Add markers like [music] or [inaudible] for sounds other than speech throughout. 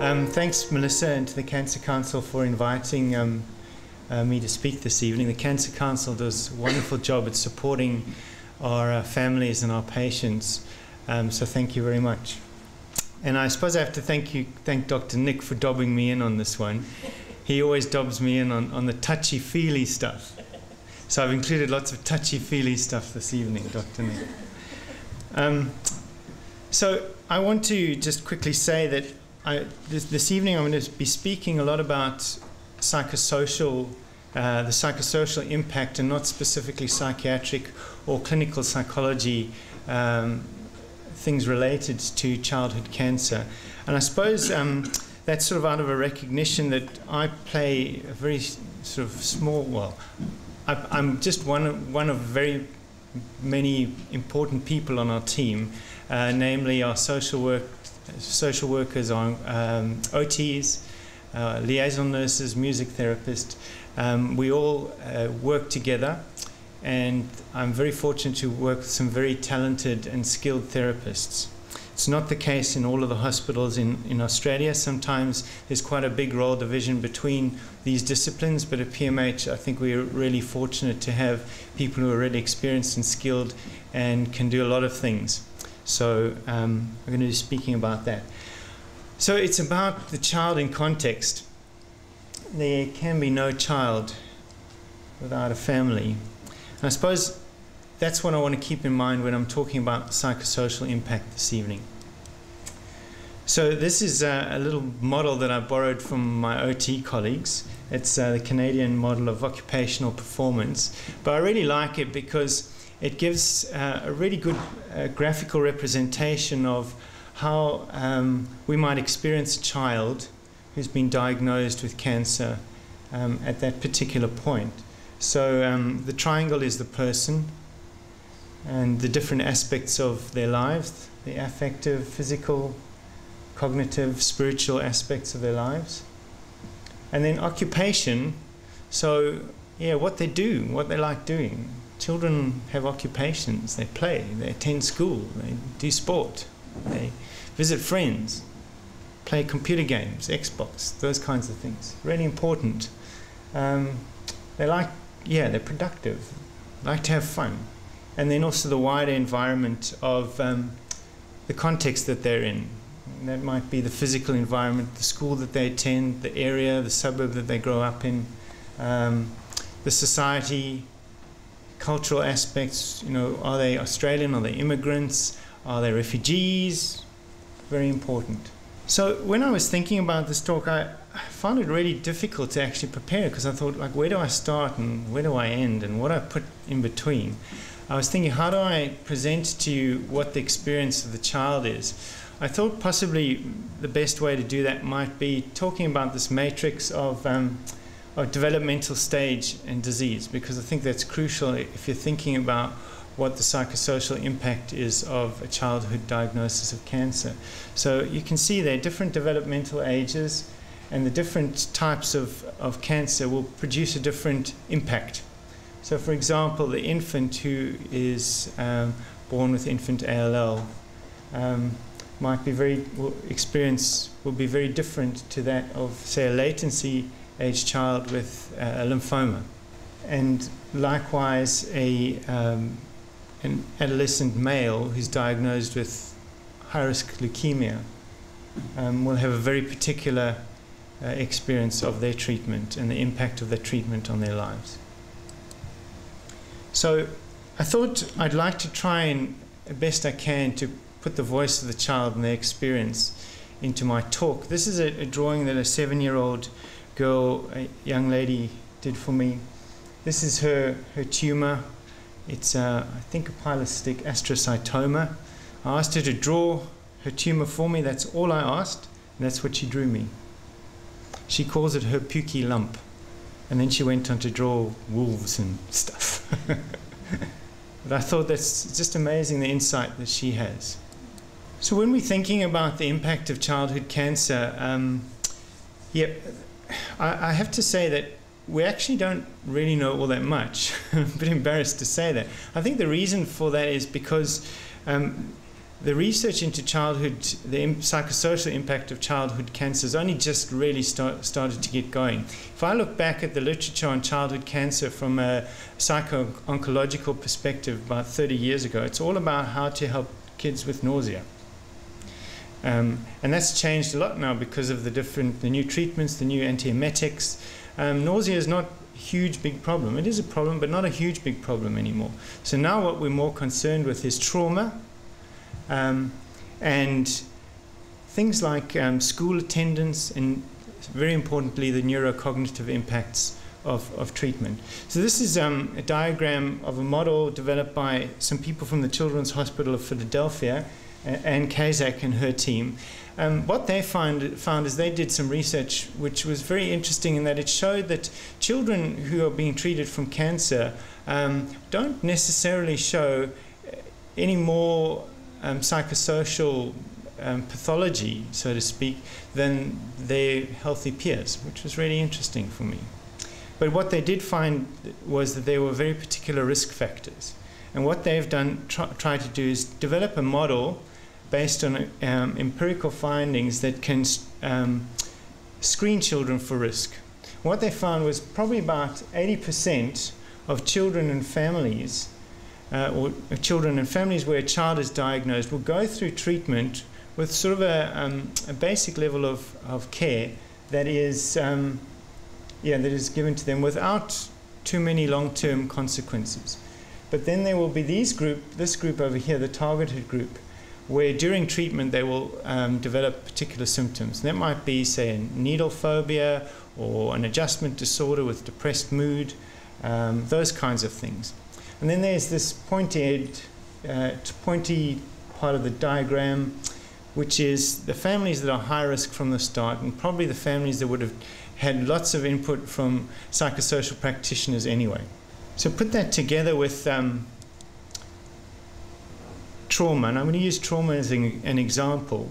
Um, thanks, Melissa, and to the Cancer Council for inviting um, uh, me to speak this evening. The Cancer Council does a wonderful job at supporting our uh, families and our patients, um, so thank you very much. And I suppose I have to thank you, thank Dr. Nick for dobbing me in on this one. He always dobs me in on, on the touchy-feely stuff. So I've included lots of touchy-feely stuff this evening, Dr. Nick. Um, so I want to just quickly say that I, this, this, evening I'm going to be speaking a lot about psychosocial, uh, the psychosocial impact, and not specifically psychiatric or clinical psychology um, things related to childhood cancer. And I suppose um, that's sort of out of a recognition that I play a very sort of small, well, I, am just one of, one of very many important people on our team, uh, namely our social work social workers, on um, OTs, uh, liaison nurses, music therapists. Um, we all uh, work together, and I'm very fortunate to work with some very talented and skilled therapists. It's not the case in all of the hospitals in, in Australia. Sometimes there's quite a big role division between these disciplines, but at PMH, I think we're really fortunate to have people who are really experienced and skilled and can do a lot of things. So um, I'm going to be speaking about that. So it's about the child in context. There can be no child without a family. And I suppose that's what I want to keep in mind when I'm talking about psychosocial impact this evening. So this is a, a little model that I borrowed from my OT colleagues. It's uh, the Canadian model of occupational performance. But I really like it because it gives uh, a really good uh, graphical representation of how um, we might experience a child who's been diagnosed with cancer um, at that particular point. So um, the triangle is the person and the different aspects of their lives, the affective, physical, cognitive, spiritual aspects of their lives. And then occupation, so yeah, what they do, what they like doing children have occupations. They play, they attend school, they do sport, they visit friends, play computer games, Xbox, those kinds of things. Really important. Um, they like, yeah, they're productive, like to have fun. And then also the wider environment of um, the context that they're in. And that might be the physical environment, the school that they attend, the area, the suburb that they grow up in, um, the society, cultural aspects. You know, are they Australian? Are they immigrants? Are they refugees? Very important. So when I was thinking about this talk, I found it really difficult to actually prepare because I thought, like, where do I start and where do I end and what do I put in between? I was thinking, how do I present to you what the experience of the child is? I thought possibly the best way to do that might be talking about this matrix of um, of developmental stage and disease because I think that's crucial if you're thinking about what the psychosocial impact is of a childhood diagnosis of cancer. So you can see there different developmental ages and the different types of, of cancer will produce a different impact. So for example, the infant who is um, born with infant ALL um, might be very, will experience will be very different to that of say a latency aged child with uh, a lymphoma. And likewise, a, um, an adolescent male who's diagnosed with high risk leukemia um, will have a very particular uh, experience of their treatment and the impact of their treatment on their lives. So I thought I'd like to try and, best I can, to put the voice of the child and their experience into my talk. This is a, a drawing that a seven year old girl, a young lady, did for me. This is her, her tumor. It's, uh, I think, a pilocytic astrocytoma. I asked her to draw her tumor for me. That's all I asked, and that's what she drew me. She calls it her pukey lump. And then she went on to draw wolves and stuff. [laughs] but I thought that's just amazing the insight that she has. So, when we're thinking about the impact of childhood cancer, um, yeah, I, I have to say that we actually don't really know all that much. [laughs] I'm a bit embarrassed to say that. I think the reason for that is because um, the research into childhood, the psychosocial impact of childhood cancer has only just really start, started to get going. If I look back at the literature on childhood cancer from a psycho-oncological perspective about 30 years ago, it's all about how to help kids with nausea. Um, and that's changed a lot now because of the different, the new treatments, the new antiemetics. Um, nausea is not a huge big problem. It is a problem, but not a huge big problem anymore. So now what we're more concerned with is trauma um, and things like um, school attendance and very importantly the neurocognitive impacts of, of treatment. So this is um, a diagram of a model developed by some people from the Children's Hospital of Philadelphia Anne Kazak and her team. Um, what they found, found is they did some research which was very interesting in that it showed that children who are being treated from cancer um, don't necessarily show any more um, psychosocial um, pathology, so to speak, than their healthy peers, which was really interesting for me. But what they did find was that there were very particular risk factors. And what they've done, try, try to do is develop a model based on um, empirical findings that can um, screen children for risk. What they found was probably about 80% of children and families, uh, or children and families where a child is diagnosed, will go through treatment with sort of a, um, a basic level of, of care that is, um, yeah, that is given to them without too many long-term consequences. But then there will be these group, this group over here, the targeted group, where during treatment they will um, develop particular symptoms. And that might be, say, a needle phobia or an adjustment disorder with depressed mood, um, those kinds of things. And then there's this pointy, uh, pointy part of the diagram, which is the families that are high risk from the start, and probably the families that would have had lots of input from psychosocial practitioners anyway. So put that together with um, trauma, and I'm going to use trauma as an, an example.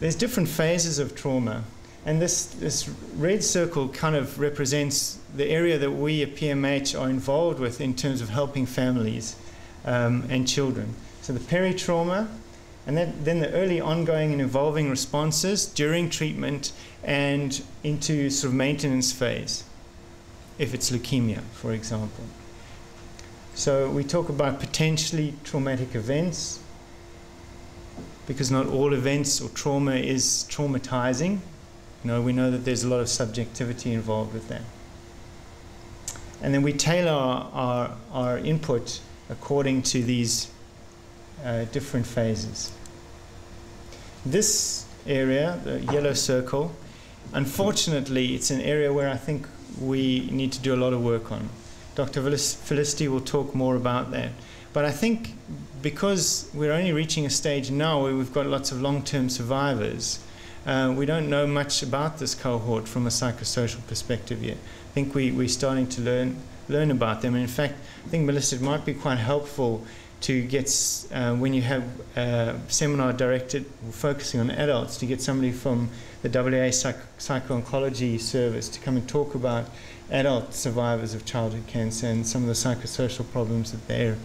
There's different phases of trauma, and this, this red circle kind of represents the area that we at PMH are involved with in terms of helping families um, and children. So the peri-trauma, and then, then the early ongoing and evolving responses during treatment and into sort of maintenance phase, if it's leukemia, for example. So we talk about potentially traumatic events because not all events or trauma is traumatizing. You know, we know that there's a lot of subjectivity involved with that. And then we tailor our, our, our input according to these uh, different phases. This area, the yellow circle, unfortunately, it's an area where I think we need to do a lot of work on. Dr. Felicity will talk more about that. But I think because we're only reaching a stage now where we've got lots of long-term survivors, uh, we don't know much about this cohort from a psychosocial perspective yet. I think we, we're starting to learn, learn about them. And in fact, I think, Melissa, it might be quite helpful to get, uh, when you have a seminar directed focusing on adults, to get somebody from the WA Psych Psycho-Oncology Service to come and talk about adult survivors of childhood cancer and some of the psychosocial problems that they're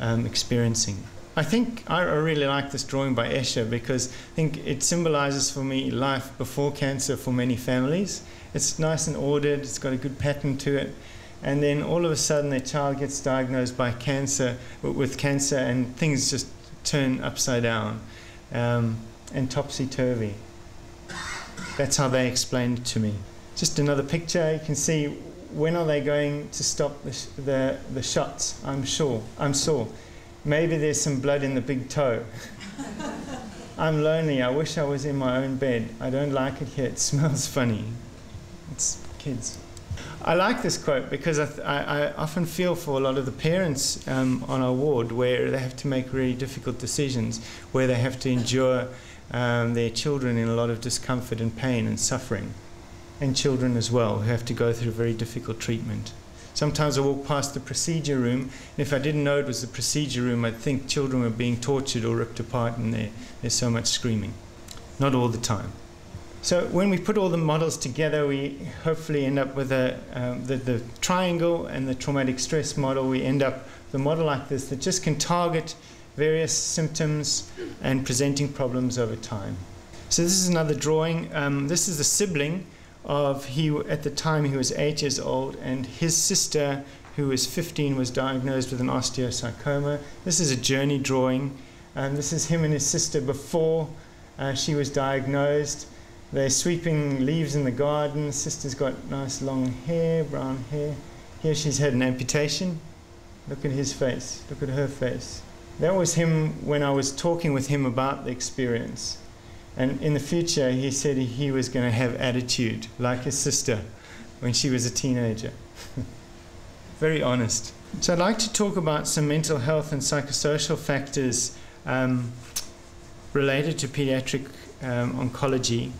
um, experiencing. I think I really like this drawing by Escher because I think it symbolizes for me life before cancer for many families. It's nice and ordered, it's got a good pattern to it. And then all of a sudden, their child gets diagnosed by cancer with cancer, and things just turn upside down um, and topsy turvy. That's how they explained it to me. Just another picture. You can see when are they going to stop the, the, the shots? I'm sure. I'm sure. Maybe there's some blood in the big toe. [laughs] I'm lonely. I wish I was in my own bed. I don't like it here. It smells [laughs] funny. It's kids. I like this quote because I, I, I often feel for a lot of the parents um, on our ward where they have to make really difficult decisions, where they have to endure um, their children in a lot of discomfort and pain and suffering and children as well who have to go through very difficult treatment. Sometimes I walk past the procedure room, and if I didn't know it was the procedure room, I'd think children were being tortured or ripped apart, and there, there's so much screaming. Not all the time. So when we put all the models together, we hopefully end up with a, um, the, the triangle and the traumatic stress model. We end up with a model like this that just can target various symptoms and presenting problems over time. So this is another drawing. Um, this is a sibling of he at the time he was eight years old, and his sister, who was 15, was diagnosed with an osteosarcoma. This is a journey drawing, and this is him and his sister before uh, she was diagnosed. They're sweeping leaves in the garden. Sister's got nice long hair, brown hair. Here she's had an amputation. Look at his face. Look at her face. That was him when I was talking with him about the experience. And in the future, he said he was going to have attitude like his sister when she was a teenager. [laughs] Very honest. So, I'd like to talk about some mental health and psychosocial factors um, related to pediatric um, oncology.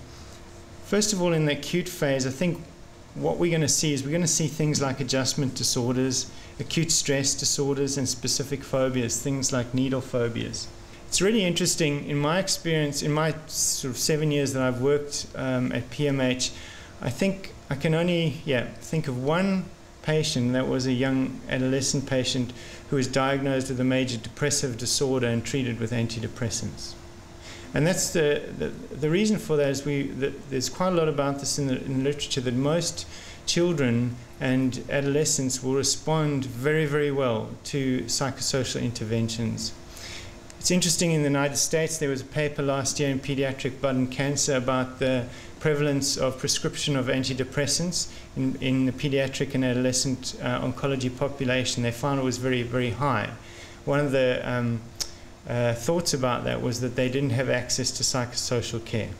First of all, in the acute phase, I think what we're going to see is we're going to see things like adjustment disorders, acute stress disorders, and specific phobias, things like needle phobias. It's really interesting. In my experience, in my sort of seven years that I've worked um, at PMH, I think I can only yeah think of one patient that was a young adolescent patient who was diagnosed with a major depressive disorder and treated with antidepressants. And that's the, the, the reason for that is we, that there's quite a lot about this in the, in the literature that most children and adolescents will respond very, very well to psychosocial interventions. It's interesting in the United States, there was a paper last year in Pediatric and Cancer about the prevalence of prescription of antidepressants in, in the pediatric and adolescent uh, oncology population. They found it was very, very high. One of the um, uh, thoughts about that was that they didn't have access to psychosocial care.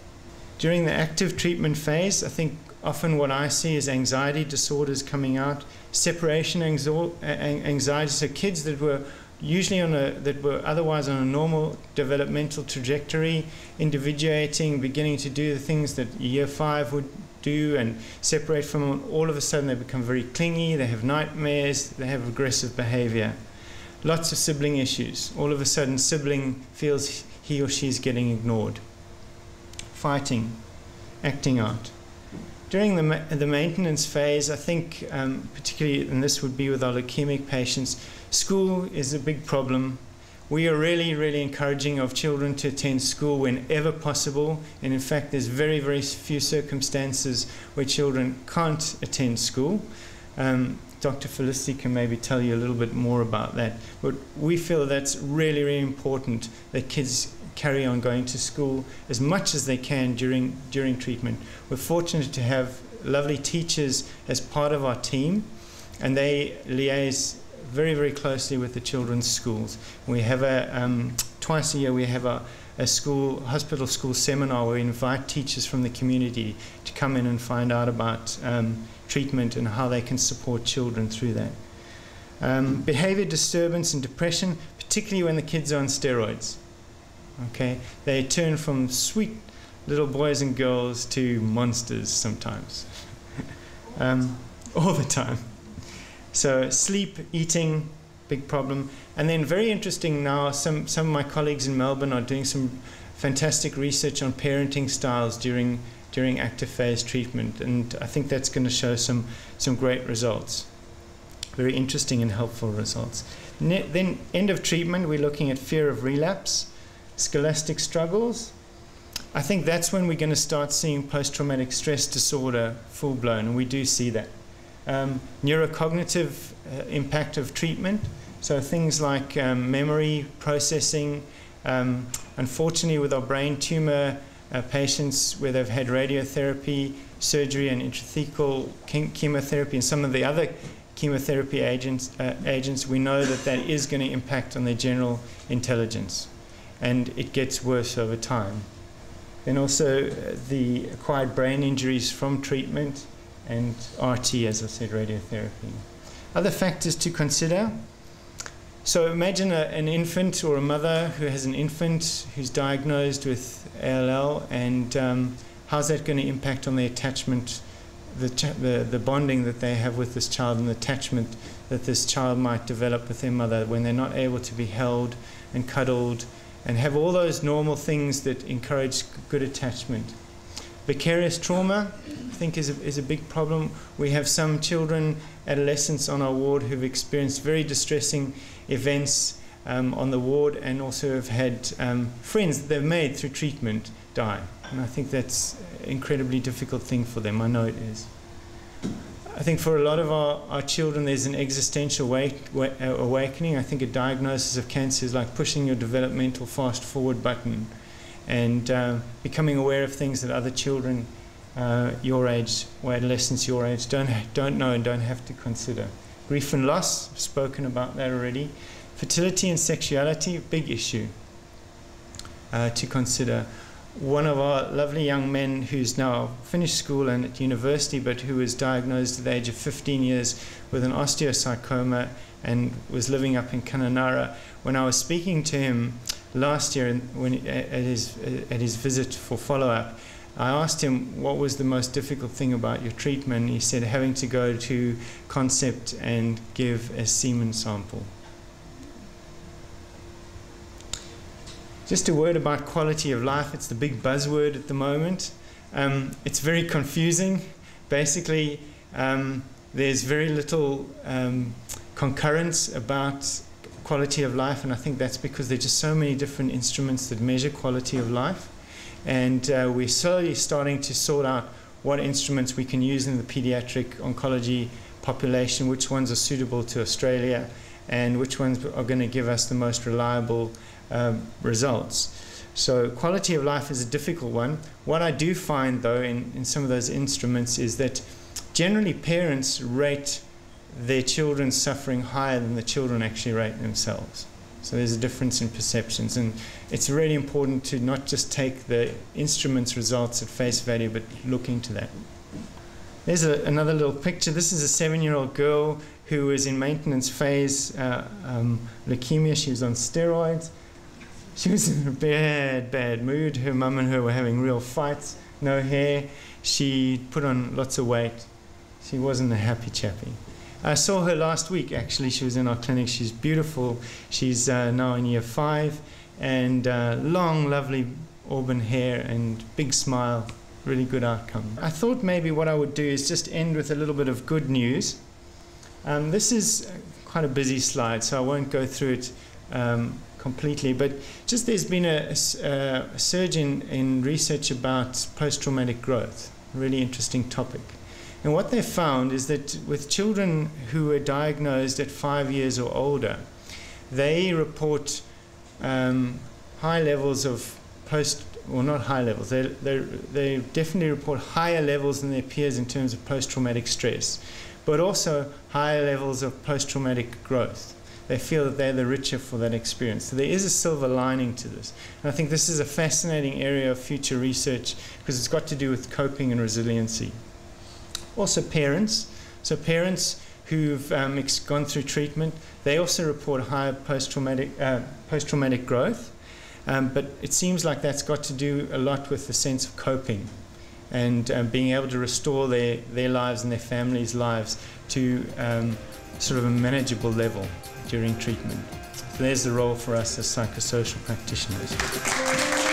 During the active treatment phase, I think often what I see is anxiety disorders coming out, separation anxiety, so kids that were usually on a that were otherwise on a normal developmental trajectory, individuating, beginning to do the things that year five would do and separate from them, all of a sudden they become very clingy, they have nightmares, they have aggressive behavior. Lots of sibling issues. All of a sudden, sibling feels he or she is getting ignored. Fighting, acting out. During the, ma the maintenance phase, I think, um, particularly, and this would be with our leukemic patients, School is a big problem. We are really, really encouraging of children to attend school whenever possible. And in fact, there's very, very few circumstances where children can't attend school. Um, Dr. Felicity can maybe tell you a little bit more about that. But we feel that's really, really important that kids carry on going to school as much as they can during, during treatment. We're fortunate to have lovely teachers as part of our team, and they liaise very, very closely with the children's schools. We have a, um, twice a year, we have a, a school, hospital school seminar where we invite teachers from the community to come in and find out about um, treatment and how they can support children through that. Um, behavior disturbance and depression, particularly when the kids are on steroids. Okay, they turn from sweet little boys and girls to monsters sometimes, [laughs] um, all the time. So sleep, eating, big problem. And then very interesting now, some, some of my colleagues in Melbourne are doing some fantastic research on parenting styles during, during active phase treatment. And I think that's going to show some, some great results. Very interesting and helpful results. Ne then end of treatment, we're looking at fear of relapse, scholastic struggles. I think that's when we're going to start seeing post-traumatic stress disorder full blown, and we do see that um, neurocognitive uh, impact of treatment. So things like um, memory processing. Um, unfortunately, with our brain tumor uh, patients where they've had radiotherapy, surgery, and intrathecal chem chemotherapy, and some of the other chemotherapy agents, uh, agents, we know that that is going to impact on their general intelligence, and it gets worse over time. Then also uh, the acquired brain injuries from treatment and RT, as I said, radiotherapy. Other factors to consider. So imagine a, an infant or a mother who has an infant who's diagnosed with ALL, and um, how's that going to impact on the attachment, the, the, the bonding that they have with this child, and the attachment that this child might develop with their mother when they're not able to be held and cuddled and have all those normal things that encourage good attachment. Vicarious trauma, I think, is a, is a big problem. We have some children, adolescents on our ward who've experienced very distressing events um, on the ward and also have had um, friends that they've made through treatment die. And I think that's an incredibly difficult thing for them. I know it is. I think for a lot of our, our children, there's an existential wake, uh, awakening. I think a diagnosis of cancer is like pushing your developmental fast forward button and uh, becoming aware of things that other children uh, your age or adolescents your age don't, don't know and don't have to consider. Grief and loss, spoken about that already. Fertility and sexuality, a big issue uh, to consider one of our lovely young men who's now finished school and at university, but who was diagnosed at the age of 15 years with an osteosarcoma and was living up in Kununurra. When I was speaking to him last year when, at, his, at his visit for follow up, I asked him what was the most difficult thing about your treatment. He said having to go to Concept and give a semen sample. Just a word about quality of life. It's the big buzzword at the moment. Um, it's very confusing. Basically, um, there's very little um, concurrence about quality of life, and I think that's because there are just so many different instruments that measure quality of life. And uh, we're slowly starting to sort out what instruments we can use in the pediatric oncology population, which ones are suitable to Australia, and which ones are going to give us the most reliable um, results. So quality of life is a difficult one. What I do find though in, in some of those instruments is that generally parents rate their children suffering higher than the children actually rate themselves. So there's a difference in perceptions and it's really important to not just take the instrument's results at face value but look into that. There's a, another little picture. This is a seven-year-old girl who was in maintenance phase uh, um, leukemia. She was on steroids. She was in a bad, bad mood. Her mum and her were having real fights. No hair. She put on lots of weight. She wasn't a happy chappie. I saw her last week, actually. She was in our clinic. She's beautiful. She's uh, now in year five and uh, long, lovely auburn hair and big smile. Really good outcome. I thought maybe what I would do is just end with a little bit of good news. Um, this is quite a busy slide, so I won't go through it um, completely. But just there's been a, a, a surge in, in research about post traumatic growth, really interesting topic. And what they found is that with children who are diagnosed at five years or older, they report um, high levels of post, well, not high levels, they, they, they definitely report higher levels than their peers in terms of post traumatic stress, but also higher levels of post traumatic growth they feel that they're the richer for that experience. So there is a silver lining to this. And I think this is a fascinating area of future research because it's got to do with coping and resiliency. Also, parents. So, parents who've um, gone through treatment, they also report higher post traumatic, uh, post traumatic growth. Um, but it seems like that's got to do a lot with the sense of coping and um, being able to restore their, their lives and their families' lives to um, sort of a manageable level during treatment. So there's the role for us as psychosocial practitioners.